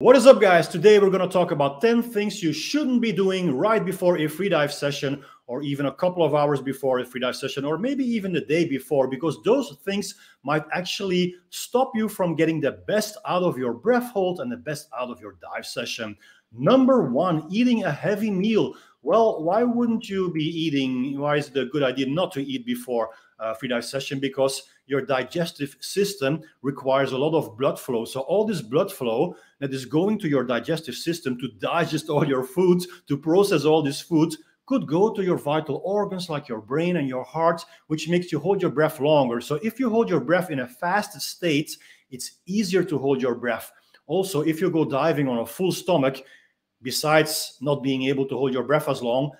What is up, guys? Today we're going to talk about 10 things you shouldn't be doing right before a free dive session, or even a couple of hours before a free dive session, or maybe even the day before, because those things might actually stop you from getting the best out of your breath hold and the best out of your dive session. Number one, eating a heavy meal. Well, why wouldn't you be eating? Why is it a good idea not to eat before a free dive session? Because your digestive system requires a lot of blood flow. So all this blood flow that is going to your digestive system to digest all your foods, to process all these foods, could go to your vital organs like your brain and your heart, which makes you hold your breath longer. So if you hold your breath in a fast state, it's easier to hold your breath. Also, if you go diving on a full stomach, besides not being able to hold your breath as long,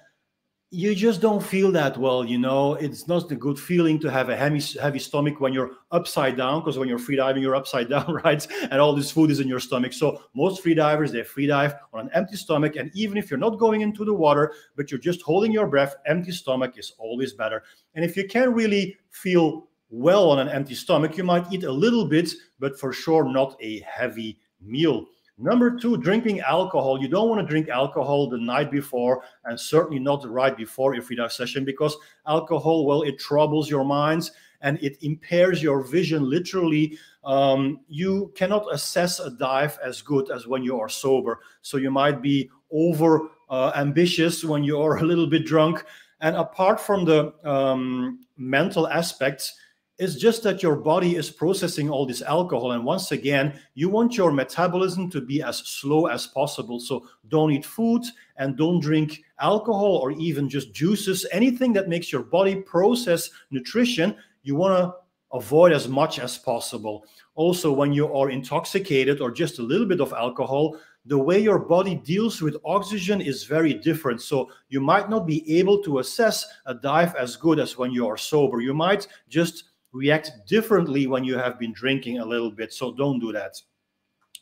you just don't feel that well you know? It's not a good feeling to have a heavy heavy stomach when you're upside down because when you're free diving you're upside down right? And all this food is in your stomach. So most free divers they free dive on an empty stomach. And even if you're not going into the water but you're just holding your breath empty stomach is always better. And if you can't really feel well on an empty stomach you might eat a little bit but for sure not a heavy meal Number two, drinking alcohol. You don't want to drink alcohol the night before and certainly not right before your dive session because alcohol, well, it troubles your minds and it impairs your vision. Literally, um, you cannot assess a dive as good as when you are sober. So you might be over uh, ambitious when you are a little bit drunk. And apart from the um, mental aspects, it's just that your body is processing all this alcohol. And once again, you want your metabolism to be as slow as possible. So don't eat food and don't drink alcohol or even just juices, anything that makes your body process nutrition. You want to avoid as much as possible. Also, when you are intoxicated or just a little bit of alcohol, the way your body deals with oxygen is very different. So you might not be able to assess a dive as good as when you are sober. You might just react differently when you have been drinking a little bit. So don't do that.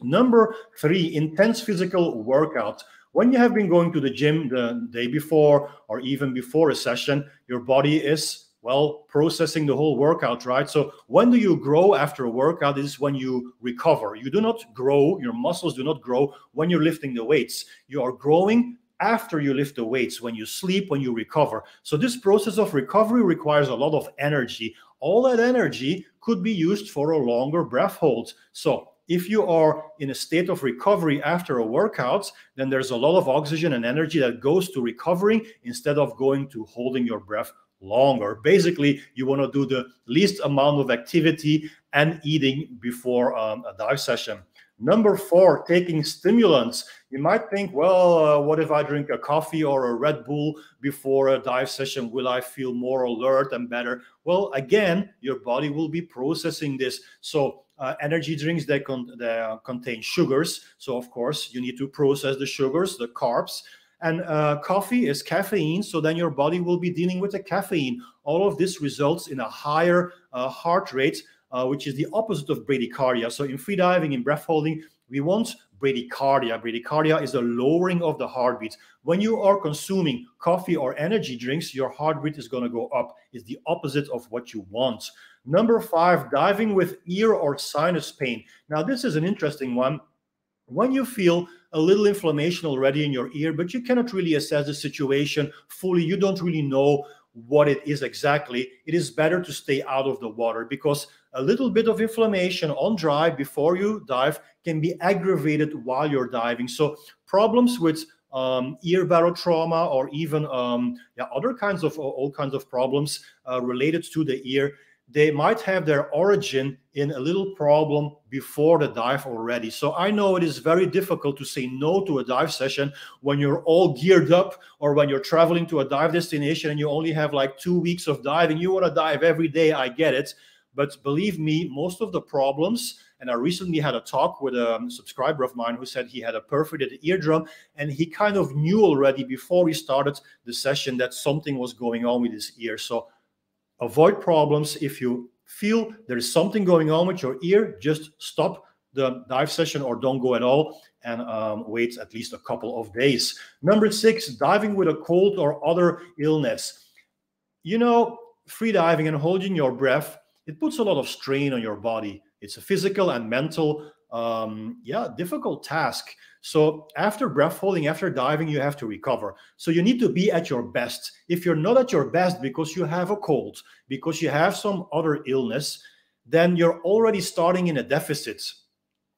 Number three, intense physical workout. When you have been going to the gym the day before or even before a session, your body is well processing the whole workout right so when do you grow after a workout is when you recover you do not grow your muscles do not grow when you're lifting the weights you are growing after you lift the weights when you sleep when you recover so this process of recovery requires a lot of energy all that energy could be used for a longer breath hold. So if you are in a state of recovery after a workout, then there's a lot of oxygen and energy that goes to recovering instead of going to holding your breath longer. Basically, you want to do the least amount of activity and eating before um, a dive session. Number four, taking stimulants. You might think, well, uh, what if I drink a coffee or a Red Bull before a dive session? Will I feel more alert and better? Well, again, your body will be processing this. So, uh, energy drinks that, con- they uh, contain sugars. So, of course, you need to process the sugars, the carbs. And uh, coffee is caffeine, so then your body will be dealing with the caffeine. All of this results in a higher uh, heart rate, uh, which is the opposite of bradycardia. So in free diving, in breath holding, we want bradycardia. Bradycardia is a lowering of the heartbeat. When you are consuming coffee or energy drinks, your heart rate is going to go up. It's the opposite of what you want. Number five, diving with ear or sinus pain. Now, this is an interesting one. When you feel a little inflammation already in your ear, but you cannot really assess the situation fully, you don't really know what it is exactly, it is better to stay out of the water because a little bit of inflammation on dry before you dive can be aggravated while you're diving. So problems with um, ear barotrauma or even um, yeah, other kinds of all kinds of problems uh, related to the ear they might have their origin in a little problem before the dive already. So I know it is very difficult to say no to a dive session when you're all geared up or when you're traveling to a dive destination and you only have like two weeks of diving. You want to dive every day. I get it. But believe me, most of the problems, and I recently had a talk with a subscriber of mine who said he had a perforated eardrum and he kind of knew already before he started the session that something was going on with his ear. So avoid problems. If you feel there is something going on with your ear, just stop the dive session or don't go at all and um, wait at least a couple of days. Number six, diving with a cold or other illness. You know, free diving and holding your breath, it puts a lot of strain on your body. It's a physical and mental um, yeah, difficult task. So after breath holding, after diving, you have to recover. So you need to be at your best. If you're not at your best because you have a cold, because you have some other illness, then you're already starting in a deficit.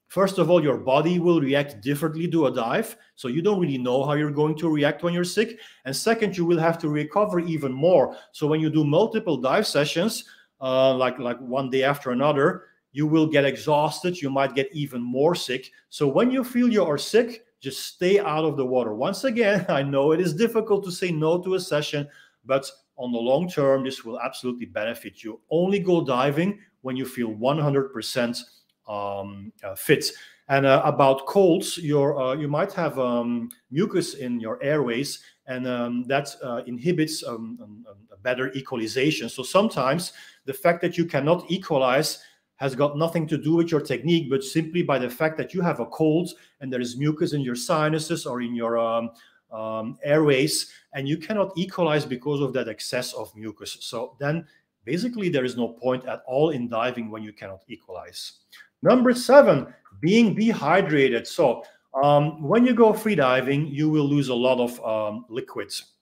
First of all, your body will react differently to a dive. So you don't really know how you're going to react when you're sick. And second, you will have to recover even more. So when you do multiple dive sessions, uh, like, like one day after another, you will get exhausted. You might get even more sick. So when you feel you are sick, just stay out of the water. Once again, I know it is difficult to say no to a session, but on the long term, this will absolutely benefit you. Only go diving when you feel 100% um, uh, fit. And uh, about colds, your uh, you might have um, mucus in your airways, and um, that uh, inhibits um, um, um, a better equalization. So sometimes the fact that you cannot equalize has got nothing to do with your technique, but simply by the fact that you have a cold and there is mucus in your sinuses or in your um, um, airways, and you cannot equalize because of that excess of mucus. So then basically there is no point at all in diving when you cannot equalize. Number seven, being dehydrated. So um, when you go free diving, you will lose a lot of um, liquids.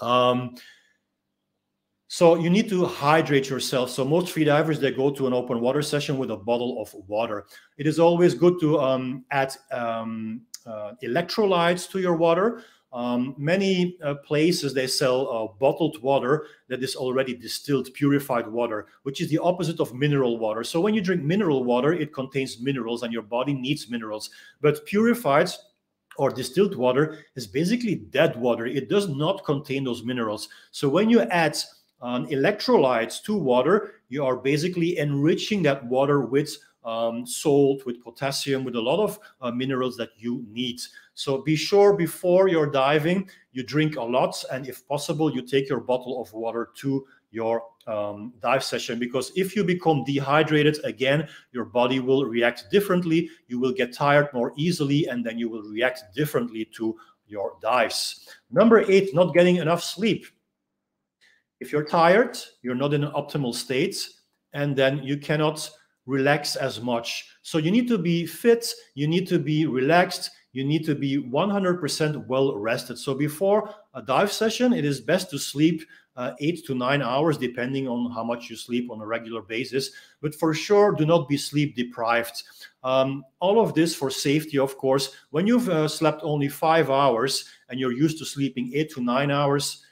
Um, so you need to hydrate yourself. So most free divers they go to an open water session with a bottle of water. It is always good to um, add um, uh, electrolytes to your water. Um, many uh, places they sell uh, bottled water that is already distilled, purified water, which is the opposite of mineral water. So when you drink mineral water, it contains minerals, and your body needs minerals. But purified or distilled water is basically dead water. It does not contain those minerals. So when you add um, electrolytes to water, you are basically enriching that water with um, salt, with potassium, with a lot of uh, minerals that you need. So be sure before you're diving, you drink a lot, and if possible, you take your bottle of water to your um, dive session because if you become dehydrated again, your body will react differently. You will get tired more easily, and then you will react differently to your dives. Number eight, not getting enough sleep if you're tired, you're not in an optimal state, and then you cannot relax as much. So you need to be fit, you need to be relaxed, you need to be 100% well rested. So before a dive session, it is best to sleep uh, eight to nine hours, depending on how much you sleep on a regular basis. But for sure, do not be sleep deprived. Um, all of this for safety, of course. When you've uh, slept only five hours and you're used to sleeping eight to nine hours,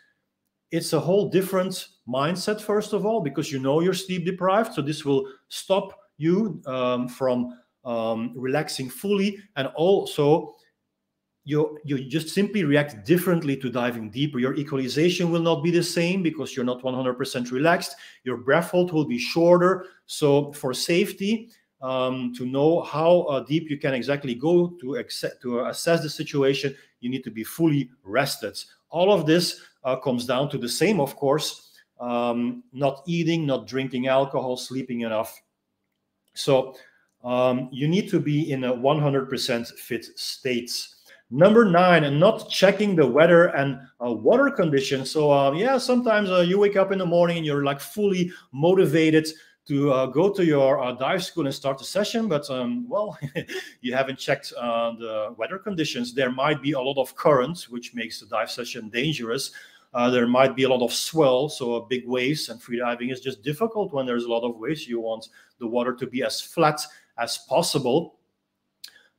it's a whole different mindset first of all because you know you're sleep deprived so this will stop you um, from um, relaxing fully and also you you just simply react differently to diving deeper. Your equalization will not be the same because you're not 100% relaxed. Your breath hold will be shorter. So for safety um, to know how uh, deep you can exactly go to, accept, to assess the situation you need to be fully rested all of this uh, comes down to the same, of course, um, not eating, not drinking alcohol, sleeping enough. So um, you need to be in a 100% fit state. Number nine, and not checking the weather and uh, water conditions. So uh, yeah, sometimes uh, you wake up in the morning and you're like fully motivated to uh, go to your uh, dive school and start the session, but um, well, you haven't checked uh, the weather conditions. There might be a lot of current, which makes the dive session dangerous. Uh, there might be a lot of swell, so big waves, and freediving is just difficult when there's a lot of waves. You want the water to be as flat as possible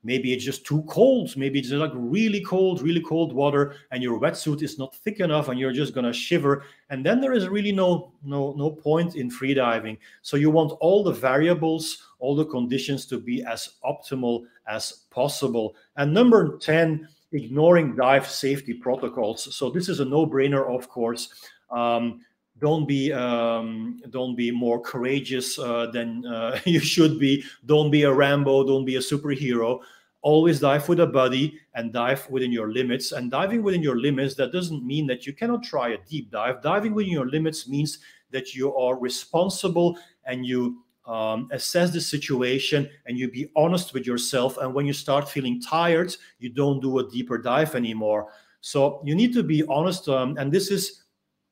maybe it's just too cold. Maybe it's like really cold really cold water and your wetsuit is not thick enough and you're just going to shiver. And then there is really no no no point in freediving so you want all the variables all the conditions to be as optimal as possible. And number 10 ignoring dive safety protocols. So this is a no-brainer of course. Um, don't be um, don't be more courageous uh, than uh, you should be. Don't be a rambo don't be a superhero. Always dive with a buddy and dive within your limits. And diving within your limits that doesn't mean that you cannot try a deep dive. Diving within your limits means that you are responsible and you um, assess the situation and you be honest with yourself. And when you start feeling tired you don't do a deeper dive anymore. So you need to be honest um, and this is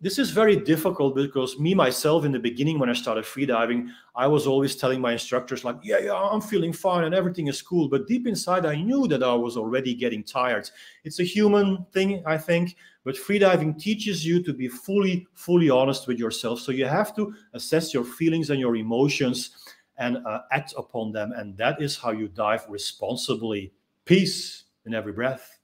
this is very difficult because me myself in the beginning when i started freediving i was always telling my instructors like yeah yeah i'm feeling fine and everything is cool. But deep inside i knew that i was already getting tired. It's a human thing i think but freediving teaches you to be fully fully honest with yourself. So you have to assess your feelings and your emotions and uh, act upon them. And that is how you dive responsibly. Peace in every breath